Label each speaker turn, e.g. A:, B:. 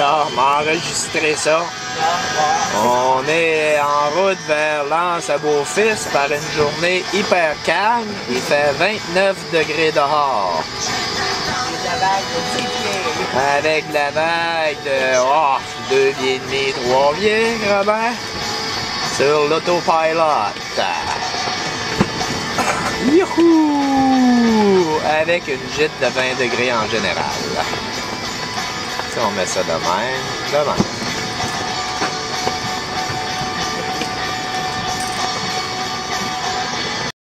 A: Ah, m'enregistrer ça. On est en route vers l'Anse à Beaufils par une journée hyper calme. Il fait 29 degrés dehors. Avec la vague de oh, deux pieds et demi, trois pieds, Robert. Sur l'autopilot. Youhou! Avec une gîte de 20 degrés en général. Si on met ça de même, de même.